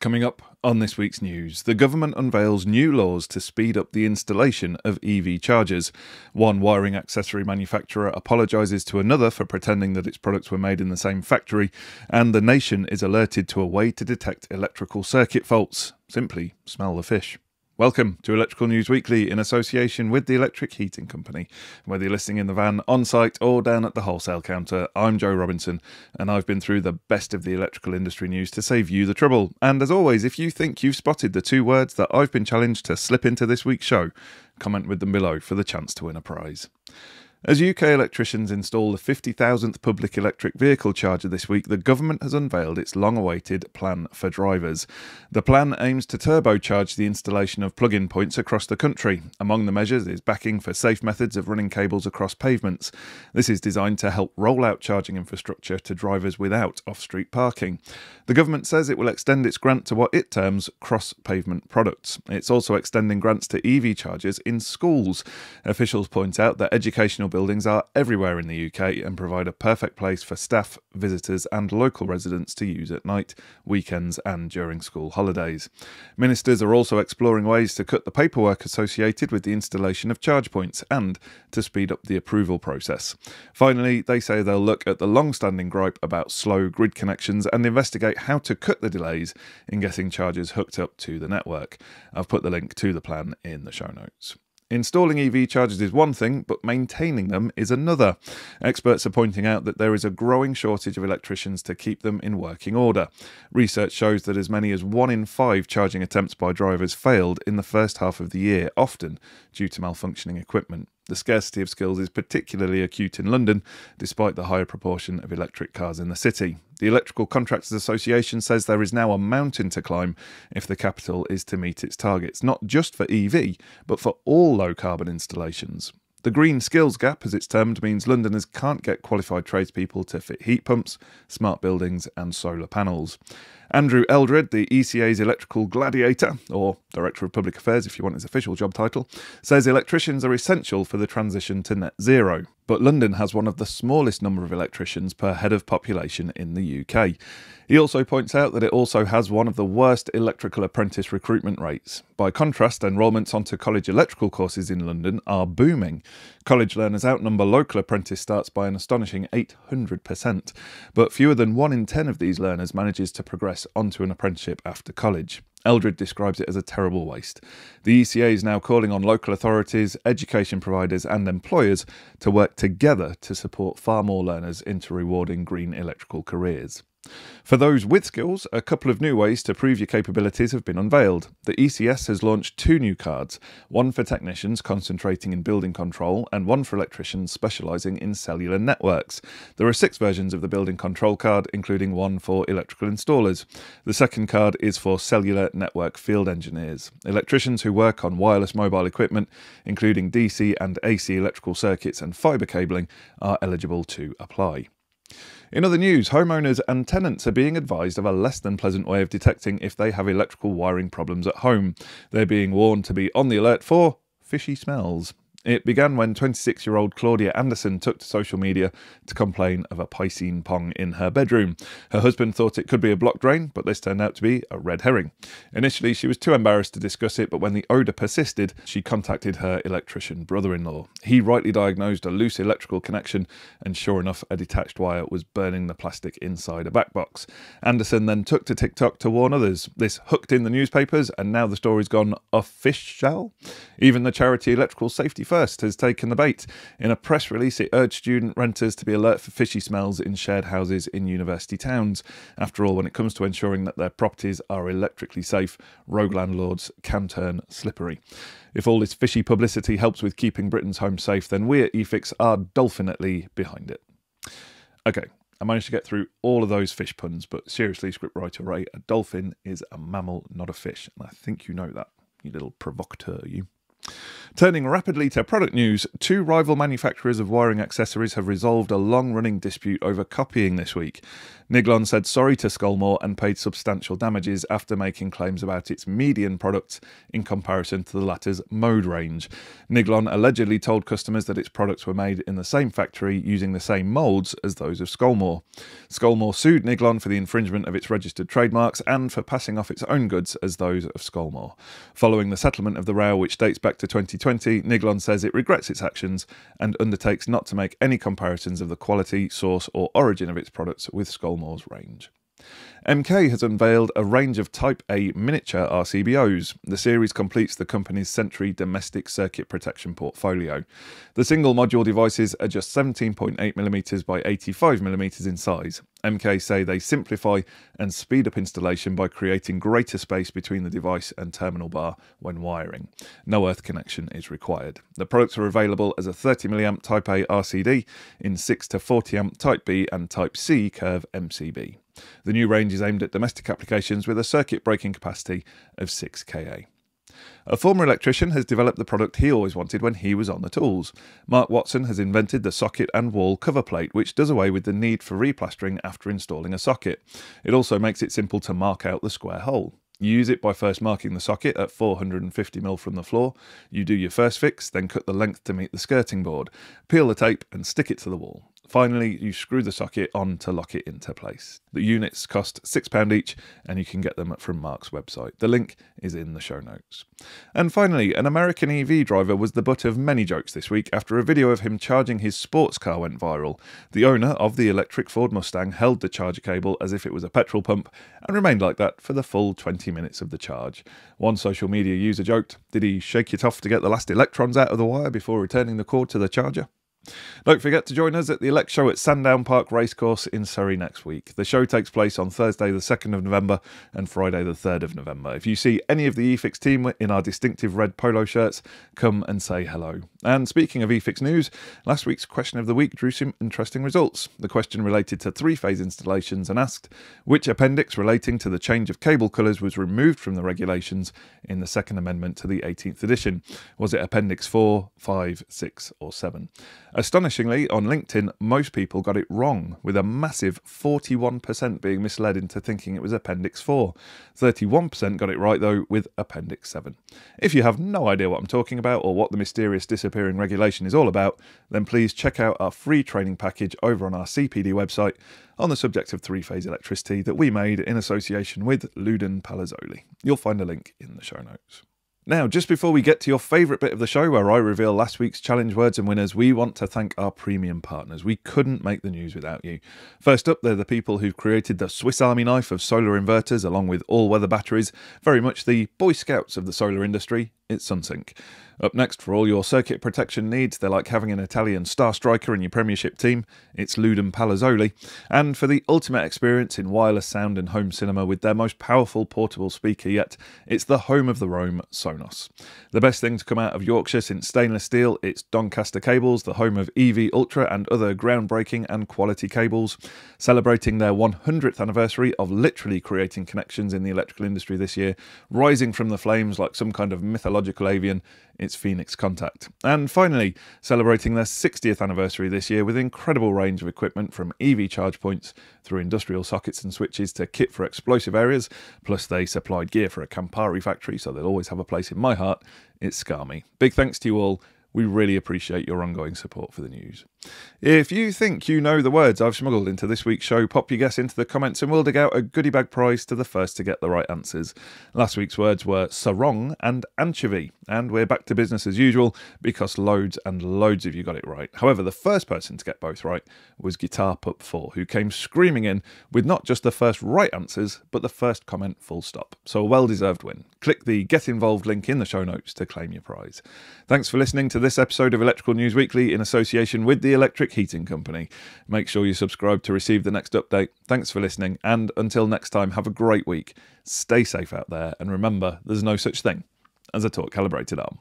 Coming up on this week's news, the government unveils new laws to speed up the installation of EV chargers. One wiring accessory manufacturer apologises to another for pretending that its products were made in the same factory, and the nation is alerted to a way to detect electrical circuit faults. Simply smell the fish. Welcome to Electrical News Weekly in association with the Electric Heating Company. Whether you're listening in the van, on site, or down at the wholesale counter, I'm Joe Robinson, and I've been through the best of the electrical industry news to save you the trouble. And as always, if you think you've spotted the two words that I've been challenged to slip into this week's show, comment with them below for the chance to win a prize. As UK electricians install the 50,000th public electric vehicle charger this week, the government has unveiled its long awaited plan for drivers. The plan aims to turbocharge the installation of plug in points across the country. Among the measures is backing for safe methods of running cables across pavements. This is designed to help roll out charging infrastructure to drivers without off street parking. The government says it will extend its grant to what it terms cross pavement products. It's also extending grants to EV chargers in schools. Officials point out that educational buildings are everywhere in the UK and provide a perfect place for staff, visitors, and local residents to use at night, weekends, and during school holidays. Ministers are also exploring ways to cut the paperwork associated with the installation of charge points and to speed up the approval process. Finally, they say they'll look at the long standing gripe about slow grid connections and investigate how to cut the delays in getting chargers hooked up to the network. I've put the link to the plan in the show notes. Installing EV chargers is one thing, but maintaining them is another. Experts are pointing out that there is a growing shortage of electricians to keep them in working order. Research shows that as many as one in five charging attempts by drivers failed in the first half of the year, often due to malfunctioning equipment. The scarcity of skills is particularly acute in London, despite the higher proportion of electric cars in the city. The Electrical Contractors Association says there is now a mountain to climb if the capital is to meet its targets, not just for EV, but for all low carbon installations. The green skills gap, as it's termed, means Londoners can't get qualified tradespeople to fit heat pumps, smart buildings, and solar panels. Andrew Eldred, the ECA's electrical gladiator, or Director of Public Affairs if you want his official job title, says electricians are essential for the transition to net zero. But London has one of the smallest number of electricians per head of population in the UK. He also points out that it also has one of the worst electrical apprentice recruitment rates. By contrast, enrolments onto college electrical courses in London are booming. College learners outnumber local apprentice starts by an astonishing 800%, but fewer than 1 in 10 of these learners manages to progress onto an apprenticeship after college. Eldred describes it as a terrible waste. The ECA is now calling on local authorities, education providers, and employers to work together to support far more learners into rewarding green electrical careers. For those with skills, a couple of new ways to prove your capabilities have been unveiled. The ECS has launched two new cards one for technicians concentrating in building control, and one for electricians specialising in cellular networks. There are six versions of the building control card, including one for electrical installers. The second card is for cellular network field engineers. Electricians who work on wireless mobile equipment, including DC and AC electrical circuits and fibre cabling, are eligible to apply. In other news, homeowners and tenants are being advised of a less than pleasant way of detecting if they have electrical wiring problems at home. They're being warned to be on the alert for fishy smells. It began when 26 year old Claudia Anderson took to social media to complain of a piscine pong in her bedroom. Her husband thought it could be a block drain, but this turned out to be a red herring. Initially, she was too embarrassed to discuss it, but when the odour persisted, she contacted her electrician brother in law. He rightly diagnosed a loose electrical connection, and sure enough, a detached wire was burning the plastic inside a back box. Anderson then took to TikTok to warn others. This hooked in the newspapers, and now the story's gone official. Even the charity Electrical Safety has taken the bait. In a press release, it urged student renters to be alert for fishy smells in shared houses in university towns. After all, when it comes to ensuring that their properties are electrically safe, rogue landlords can turn slippery. If all this fishy publicity helps with keeping Britain's homes safe, then we at eFIXX are dolphinately behind it. Okay, I managed to get through all of those fish puns, but seriously, scriptwriter Ray, a dolphin is a mammal, not a fish, and I think you know that, you little provocateur, you. Turning rapidly to product news, two rival manufacturers of wiring accessories have resolved a long running dispute over copying this week. Niglon said sorry to Scolmore and paid substantial damages after making claims about its median products in comparison to the latter's mode range. Niglon allegedly told customers that its products were made in the same factory using the same moulds as those of Scolmore. Scolmore sued Niglon for the infringement of its registered trademarks and for passing off its own goods as those of Scolmore. Following the settlement of the row, which dates back to 2020, Niglon says it regrets its actions and undertakes not to make any comparisons of the quality, source, or origin of its products with Scolmore range. MK has unveiled a range of Type A miniature RCBOs. The series completes the company's Sentry domestic circuit protection portfolio. The single module devices are just 17.8mm by 85mm in size. MK say they simplify and speed up installation by creating greater space between the device and terminal bar when wiring. No earth connection is required. The products are available as a 30mA Type A RCD in 6 to 40A Type B and Type C curve MCB. The new range is aimed at domestic applications with a circuit breaking capacity of 6 kA. A former electrician has developed the product he always wanted when he was on the tools. Mark Watson has invented the socket and wall cover plate, which does away with the need for replastering after installing a socket. It also makes it simple to mark out the square hole. You use it by first marking the socket at 450mm from the floor. You do your first fix, then cut the length to meet the skirting board. Peel the tape and stick it to the wall. Finally, you screw the socket on to lock it into place. The units cost £6 each and you can get them from Mark's website. The link is in the show notes. And finally, an American EV driver was the butt of many jokes this week after a video of him charging his sports car went viral. The owner of the electric Ford Mustang held the charger cable as if it was a petrol pump and remained like that for the full 20 minutes of the charge. One social media user joked, Did he shake it off to get the last electrons out of the wire before returning the cord to the charger? Don't forget to join us at the Elex Show at Sandown Park Racecourse in Surrey next week. The show takes place on Thursday, the 2nd of November, and Friday, the 3rd of November. If you see any of the eFIXX team in our distinctive red polo shirts, come and say hello. And speaking of eFIXX news, last week's question of the week drew some interesting results. The question related to three phase installations and asked which appendix relating to the change of cable colours was removed from the regulations in the Second Amendment to the 18th edition. Was it Appendix 4, 5, 6, or 7? Astonishingly, on LinkedIn, most people got it wrong, with a massive 41% being misled into thinking it was Appendix 4. 31% got it right, though, with Appendix 7. If you have no idea what I'm talking about or what the mysterious disappearing regulation is all about, then please check out our free training package over on our CPD website on the subject of three phase electricity that we made in association with Lewden Palazzoli. You'll find a link in the show notes. Now, just before we get to your favourite bit of the show where I reveal last week's challenge words and winners, we want to thank our premium partners. We couldn't make the news without you. First up, they're the people who've created the Swiss Army knife of solar inverters along with all weather batteries, very much the Boy Scouts of the solar industry. It's Sunsynk. Up next, for all your circuit protection needs, they're like having an Italian star striker in your Premiership team. It's Lewden Palazzoli. And for the ultimate experience in wireless sound and home cinema with their most powerful portable speaker yet, it's the home of the Rome Sonos. The best thing to come out of Yorkshire since stainless steel, it's Doncaster Cables, the home of EV Ultra and other groundbreaking and quality cables. Celebrating their 100th anniversary of literally creating connections in the electrical industry this year, rising from the flames like some kind of mythological avian, its Phoenix Contact. And finally, celebrating their 60th anniversary this year with an incredible range of equipment from EV charge points through industrial sockets and switches to kit for explosive areas, plus they supplied gear for a Campari factory, so they'll always have a place in my heart. It's Scame. Big thanks to you all. We really appreciate your ongoing support for the news. If you think you know the words I've smuggled into this week's show, pop your guess into the comments and we'll dig out a goodie bag prize to the first to get the right answers. Last week's words were sarong and anchovy, and we're back to business as usual because loads and loads of you got it right. However, the first person to get both right was Guitar Pup 4, who came screaming in with not just the first right answers, but the first comment full stop. So a well deserved win. Click the Get Involved link in the show notes to claim your prize. Thanks for listening to this episode of Electrical News Weekly in association with the the Electric Heating Company. Make sure you subscribe to receive the next update. Thanks for listening, and until next time, have a great week. Stay safe out there, and remember, there's no such thing as a torque calibrated arm.